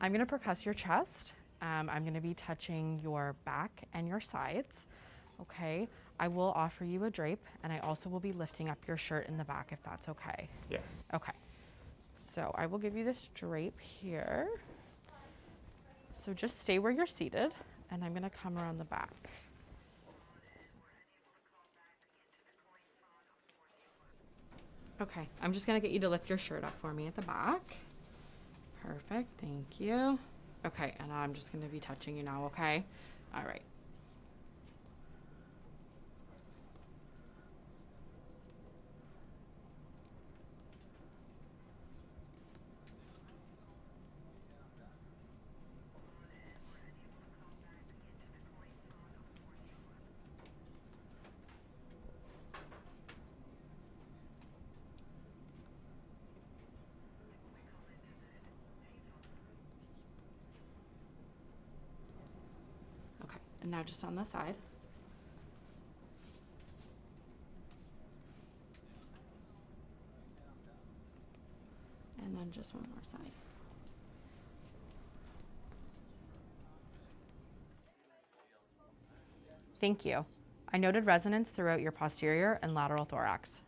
I'm going to percuss your chest. Um, I'm going to be touching your back and your sides. Okay. I will offer you a drape and I also will be lifting up your shirt in the back if that's okay. Yes. Okay. So I will give you this drape here. So just stay where you're seated and I'm going to come around the back. Okay, I'm just gonna get you to lift your shirt up for me at the back. Perfect, thank you. Okay, and I'm just gonna be touching you now, okay? All right. Okay, and now just on the side. And then just one more side. Thank you. I noted resonance throughout your posterior and lateral thorax.